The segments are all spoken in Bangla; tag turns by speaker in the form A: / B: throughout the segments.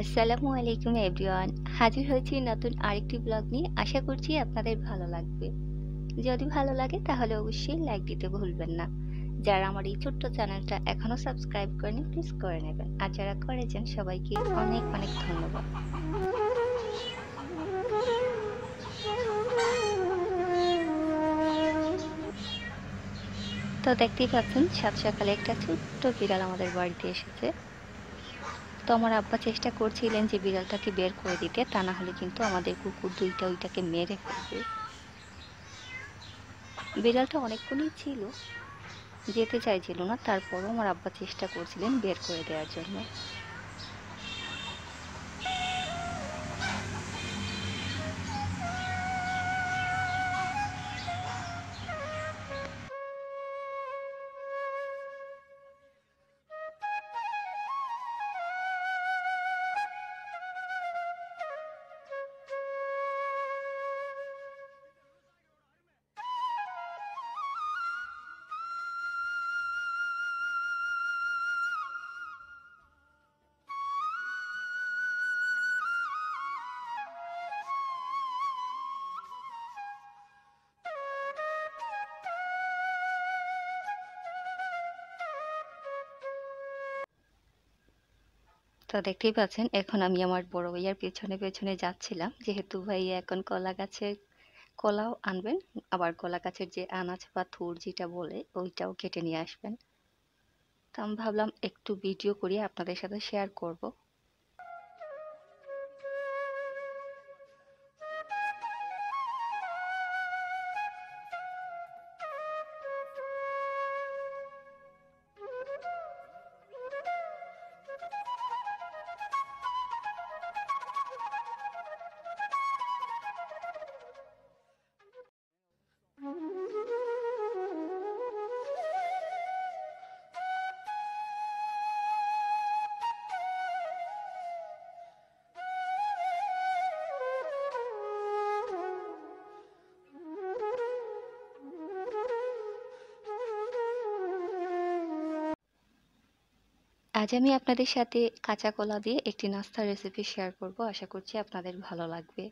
A: আসসালামু আলাইকুম এভরিওয়ান। হাজির হয়েছি নতুন আরেকটি ব্লগ নিয়ে। আশা করছি আপনাদের ভালো লাগবে। যদি ভালো লাগে তাহলে অবশ্যই লাইক দিতে ভুলবেন না। যারা আমার এই ছোট্ট চ্যানেলটা এখনও সাবস্ক্রাইব করেনি প্লিজ করে নেবেন। আর যারা করেছেন, সবাইকে অনেক অনেক ধন্যবাদ। তো দেখতেই পাচ্ছেন, সাত সকালে একটা ছোট্ট বিড়াল আমাদের বাড়িতে এসেছে। তো আমার আব্বা চেষ্টা করছিলেন যে বিড়ালটাকে বের করে দিতে, তা না হলে কিন্তু আমাদের কুকুর দুইটা ওইটাকে মেরে ফেলবে। বিড়ালটা অনেকক্ষণই ছিল, যেতে চাইছিল না, তারপরও আমার আব্বা চেষ্টা করছিলেন বের করে দেওয়ার জন্য। তো দেখতেই পাচ্ছেন, এখন আমি আমার বড় ভাইয়ার পেছনে পেছনে যাচ্ছিলাম। যেহেতু ভাইয়া এখন কলা গাছের কলাও আনবেন, আবার কলা গাছের যে আনাজ বা থুর যেটা বলে, ওইটাও কেটে নিয়ে আসবেন। তো আমি ভাবলাম একটু ভিডিও করিয়ে আপনাদের সাথে শেয়ার করব। আজ আমি আপনাদের সাথে কাঁচা কলা দিয়ে একটি নাস্তার রেসিপি শেয়ার করব। আশা করছি আপনাদের ভালো লাগবে।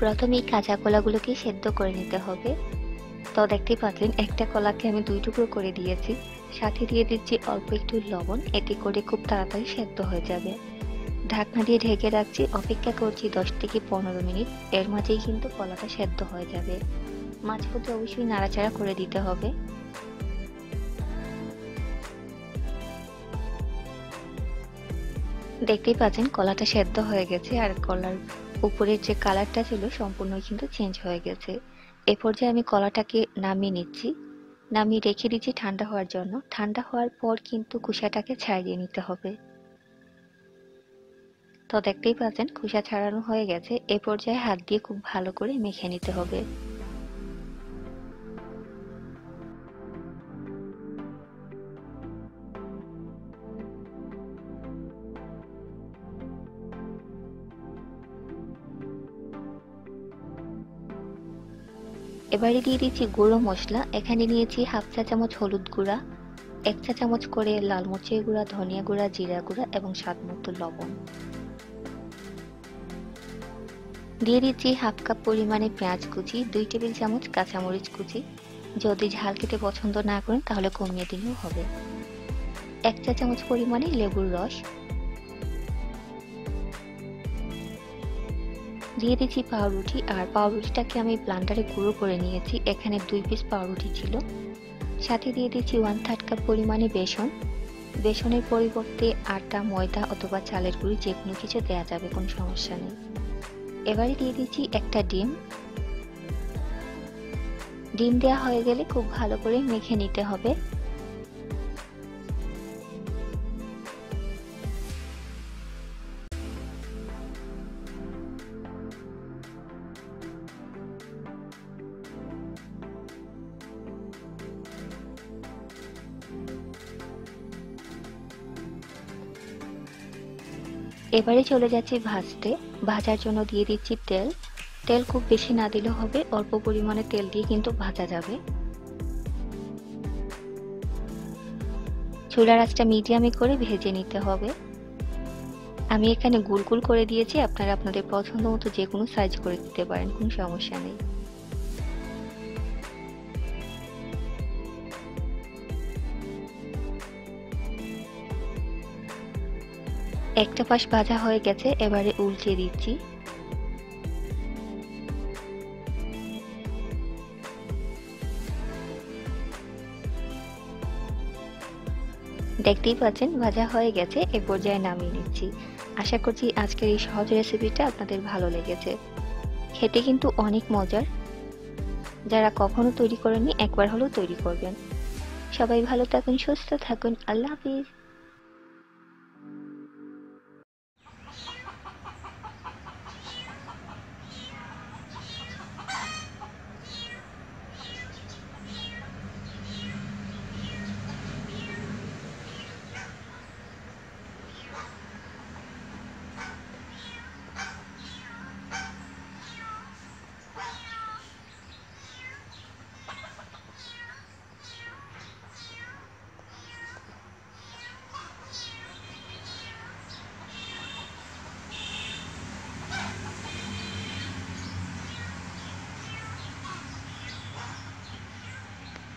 A: প্রথমে কাঁচা কলাগুলোকে সেদ্ধ করে নিতে হবে। তো দেখতেই পাচ্ছেন, একটা কলাকে আমি দুই টুকরো করে দিয়েছি। সাথে দিয়ে দিচ্ছি অল্প একটু লবণ, এতে করে খুব তাড়াতাড়ি সেদ্ধ হয়ে যাবে। ঢাকনা দিয়ে ঢেকে রাখছি, অপেক্ষা করছি দশ থেকে পনেরো মিনিট। এর মাঝেই কিন্তু কলাটা সেদ্ধ হয়ে যাবে। মাঝে মধ্যে অবশ্যই নাড়াচাড়া করে দিতে হবে। দেখতেই পাচ্ছেন, কলাটা সেদ্ধ হয়ে গেছে আর কলার উপরের যে কালারটা ছিল সম্পূর্ণই কিন্তু চেঞ্জ হয়ে গেছে। এ পর্যায়ে আমি কলাটাকে নামিয়ে নিচ্ছি। নামিয়ে রেখে দিচ্ছি ঠান্ডা হওয়ার জন্য। ঠান্ডা হওয়ার পর কিন্তু কুশাটাকে ছাড়িয়ে নিতে হবে। তো দেখতেই পাচ্ছেন, খোসা ছাড়ানো হয়ে গেছে। এ পর্যায়ে হাত দিয়ে খুব ভালো করে মেখে নিতে হবে। এবারে দিয়ে দিচ্ছি গুঁড়ো মশলা। এখানে নিয়েছি হাফ চা চামচ হলুদ গুঁড়া, এক চা চামচ করে লাল মরিচের গুঁড়া, ধনিয়া গুঁড়া, জিরা গুঁড়া এবং স্বাদ মতো লবণ। দিয়ে দিচ্ছি হাফ কাপ পরিমাণে পেঁয়াজ কুচি, দুই টেবিল চামচ কাঁচামরিচ কুচি। যদি ঝাল খেতে পছন্দ না করেন, তাহলে কমিয়ে দিলেও হবে। এক চা চামচ পরিমাণে লেবুর রস দিয়ে দিচ্ছি পাউরুটি আর পাউরুটিটাকে আমি ব্লান্ডারে গুঁড়ো করে নিয়েছি। এখানে দুই পিস পাউরুটি ছিল। সাথে দিয়ে দিচ্ছি ওয়ান থার্ড কাপ পরিমাণে বেসন। বেসনের পরিবর্তে আটা, ময়দা অথবা চালের গুঁড়ি যে কোনো কিছু দেওয়া যাবে, কোনো সমস্যা নেই। এবারে দিয়ে দিচ্ছি একটা ডিম। ডিম দেওয়া হয়ে গেলে খুব ভালো করে মেখে নিতে হবে। এবারে চলে যাচ্ছি ভাজতে। ভাজার জন্য দিয়ে দিচ্ছি তেল। তেল খুব বেশি না দিলেও হবে, অল্প পরিমাণে তেল দিয়ে কিন্তু ভাজা যাবে। চুলার আঁচটা মিডিয়ামে করে ভেজে নিতে হবে। আমি এখানে গুল গুল করে দিয়েছি, আপনারা আপনাদের পছন্দ মতো যে কোনো সাইজ করে দিতে পারেন, কোনো সমস্যা নেই। একটা পাশ ভাজা হয়ে গেছে, এবারে উল্টে দিচ্ছি। দেখতেই পাচ্ছেন, ভাজা হয়ে গেছে, এ পর্যায়ে নামিয়ে নিচ্ছি। আশা করছি আজকের এই সহজ রেসিপিটা আপনাদের ভালো লেগেছে। খেতে কিন্তু অনেক মজার। যারা কখনো তৈরি করেননি, একবার হলেও তৈরি করবেন। সবাই ভালো থাকুন, সুস্থ থাকুন, আল্লাহ হাফিজ।